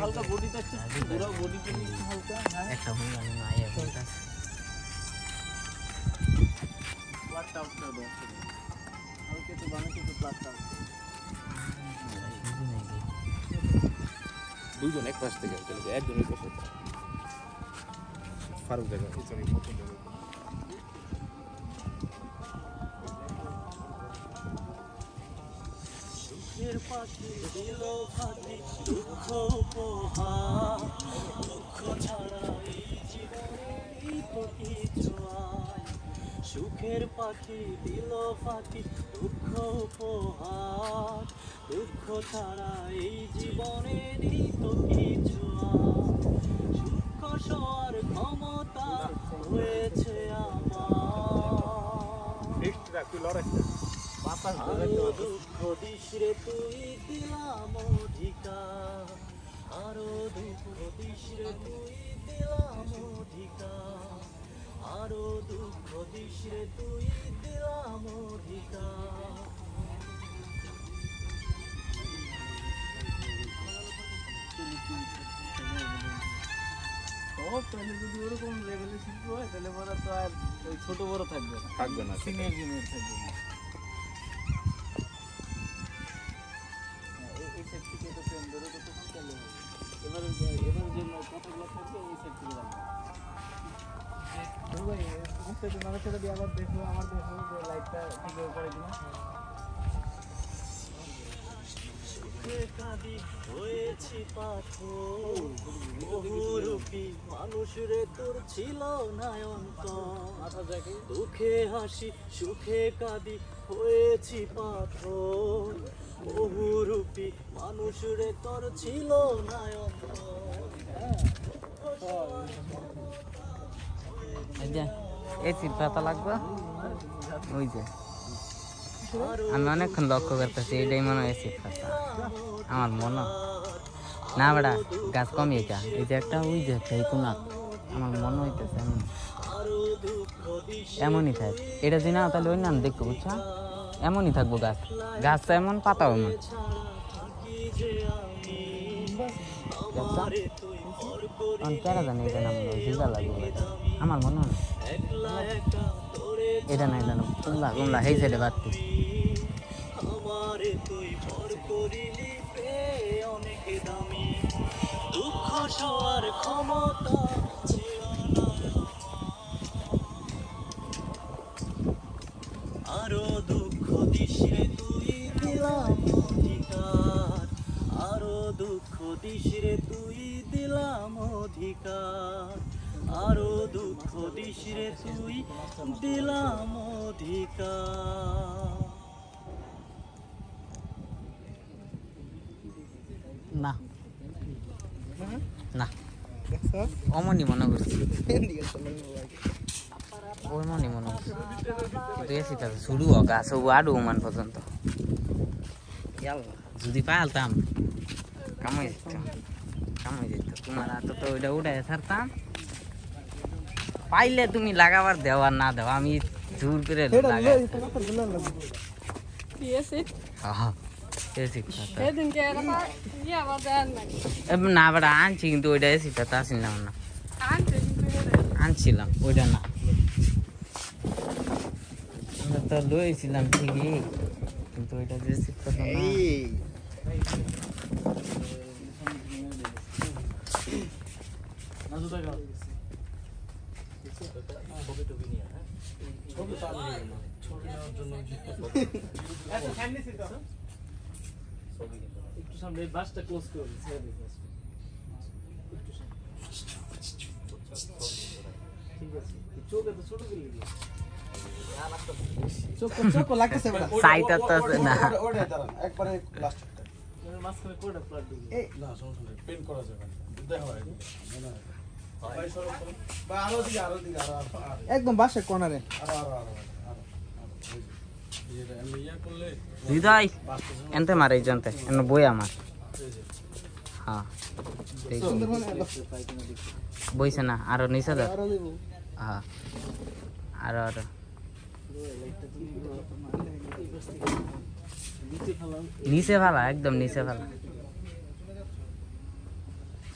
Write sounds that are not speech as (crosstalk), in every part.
হালকা বডিটা বডিটা দুজন এক পাশ থেকে একজন পাশে। ফারুক দেখা সুখের পাখি দিল পাখি দুঃখ উপহার দুঃখ ছাড়া এই জীবনে এই তো দিস রে তুই দিলাম অধিকার। আরও দুঃখ দিস রে তুই দিলাম অধিকার। আরও দুঃখ দিস রে তুই দিলাম অধিকার। ও তাহলে যদি ওরকম লেভেলে শিখতে হয় তাহলে ওরা তো আর ওই ছোট বড় থাকবে না। থাকবে না সিনিয়র জুনিয়র থাকবে না। হ্যাঁ, এই- সেট থেকে তো ট্রেন ধরে তো তখন চালু হবে। এবারে যে- এবারে যে কতগুলো থাকবে ওই সেট থেকে লাগবে। ভাই বুঝতে তো দিয়ে আবার দেখো আমার দেখো যে লাইটটা ঠিক করে কিনা। হয়েছি পাথর বহুরূপী মানুষ রে তোর ছিল নায়ন্ত দুঃখে হাসি, সুখে কাঁদি হয়েছি পাথর বহুরূপী মানুষ রে তোর ছিল নায়ন্ত এই যে এসির পাতা লাগবে। ওই যে। আমি অনেকক্ষণ লক্ষ্য করতেছি, এটাই মনে হয় আমার মনে না বেড়া গাছ কমিয়েছে এই যে একটা, ওই যে একটা, এই আমার মনে হইতেছে এমন। এমনই থাক। এটা যদি না, তাহলে ওই নাম দেখতে বুঝছ? এমনই থাকব গাছ। গাছটা এমন, পাতাও এমন। কেন জানি এটা আমার মনে হয়। এটা না এটা না কুমলা কুমলা হেই সাইডে আরও দুঃখ আরও দুঃখ দিশে তুই দিলাম অধিকার। আরও দুঃখ দিশে তুই দিলাম অধিকার। না। না। অমনি মনে করছি। ওই মনে মনে করছি। কিন্তু এসি তাতে শুরু হোক গাছ হব আডু মান পর্যন্ত। যদি পালতাম কামাই যেত কামাই যেত তোমার হাতে তো ওইটা উঠে ছাড়তাম পাইলে তুমি লাগাবার দেওয়া না দেওয়া আমি জোর করে লাগাই দিয়েছি হ্যাঁ এসি কথা সেদিনকে এরকম ইয়ে আবার দেন নাকি এবার না বেড়া আনছি কিন্তু ওইটা এসি কথা আসিলাম না আনছে কিন্তু এনে আনছিলাম ওইটা না আমরা তো লইছিলাম ঠিকই কিন্তু ওইটা যে এসি কথা না একটু সামনে বাসটা ক্লোজ করে দিন ছেড়ে দিন বাসটা। একটু সামনে। ঠিক আছে চোখ এত ছোট করে দিন সাইটা তো আছে না মানে মাঝখানে কোডা প্লাট দিবি একদম হৃদয়, এনতে জানতে, এন বই আমার। হ্যাঁ বইছে না, আরও নিচে দাও হ্যাঁ আরও। নিচে ফেলা, একদম নিচে ফেলা।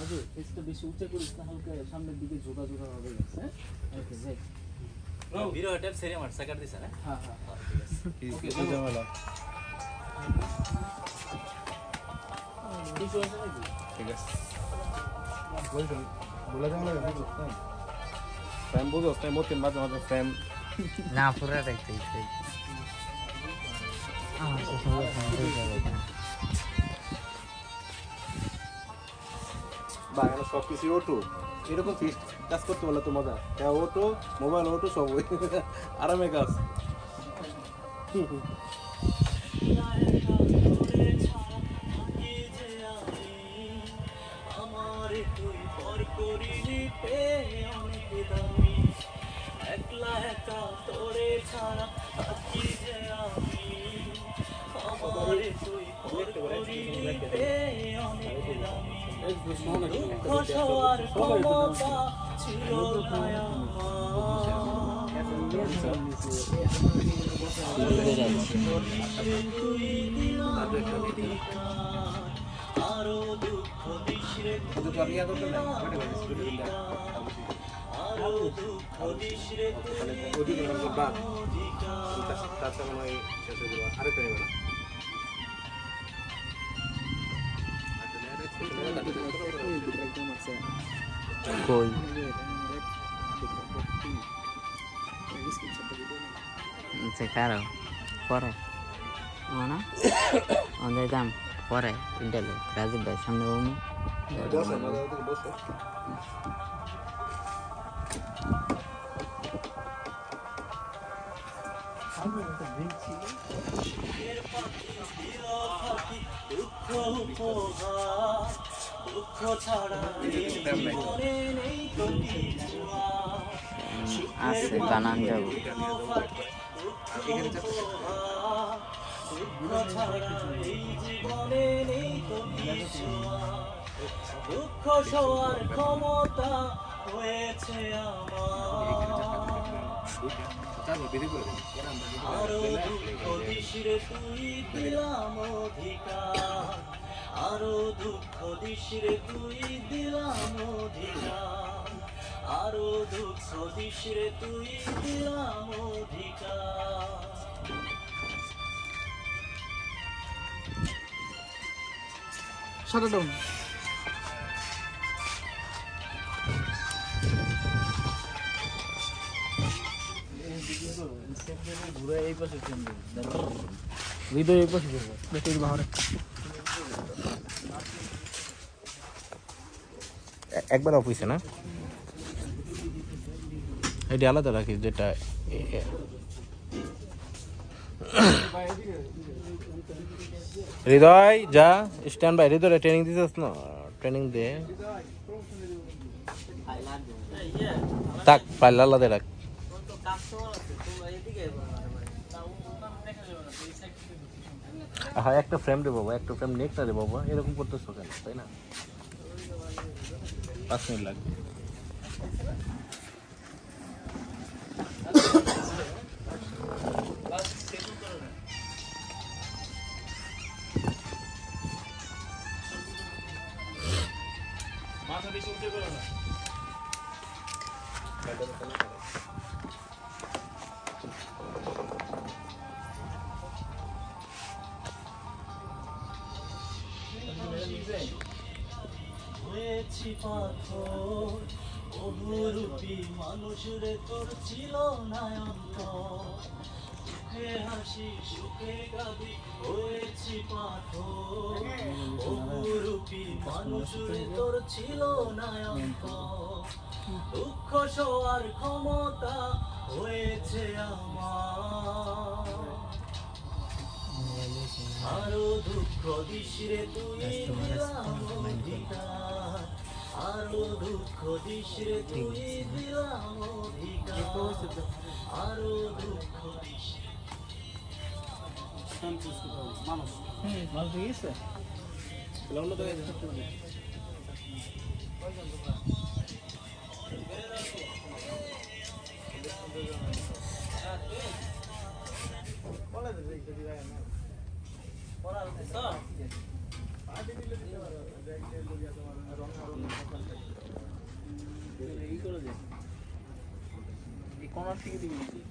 হাজু ফেসটা বেশি উঁচা করিস না হালকা সামনের দিকে ঝোঁকা ঝোঁকা হবে হ্যাঁ ওকে যাই ভিডিও টেপ সেরে মার সেকার দিছ না হ্যাঁ হ্যাঁ কি কি ঝামেলা কিছু আছে নাকি ঠিক আছে বলছো বলা ঝামেলা বুঝছ তাই ফ্রেম বুঝো তাই মতিন মাঝে মাঝে ফ্রেম না পুরো দেখতে ইচ্ছে আমার তো সঙ্গে ফোন করে যাবে না। বা এখানে সব কিছু ওটো এরকম কাজ করতে বলে তো মজা। হ্যাঁ ওটো মোবাইল ওটো সব আরামে কাজ। একলা একা তোরে ছাড়া দুঃখ সবার ক্ষমতা ছিল না আরও দুঃখ দিশরে আরও দুঃখ দিশরে কই? সে কারও? পরে। না (coughs) আমাদের দাম পরে ইন্টারভিউ রাজীব ভাই সামনে বমি আছে বানান যাব। দুঃখ সবার ক্ষমতা হয়েছে আমার আরও দিশরে তুই দিলাম অধিকার আরও দুঃখ দিশরে তুই দিলাম অধিকার আরও দুঃখ দিশরে তুই দিলাম অধিকার একবার অফিসে, না? এটি আলাদা রাখি, যেটা হৃদয়, যা স্ট্যান্ড বাই হৃদয় ট্রেনিং দিতেছ না? ট্রেনিং দে। থাক, পাইল, আলাদা রাখ। হ্যাঁ একটা ফ্রেম দে বাবা, একটা ফ্রেম নেক না রে বাবা, এরকম করতেছো কেন, তাই না? পাঁচ মিনিট লাগবে। হয়েছি পাথর। বহুরূপী মানুষরে তোর ছিল না অন্তর সুখে হাসি সুখে কাঁদি হয়েছি পাথর। বহুরূপী মানুষরে তোর ছিল না অন্তর দুঃখ সবার ক্ষমতা হয়েছে আমার। আরও দুঃখ দিশরে তুই দিলাম। আরও দুঃখ দিশরে তুই দিলাম অধিকার আরও দুঃখ দিশরে মানুষ মানুষ ঠিক আছে এই como a figurinha.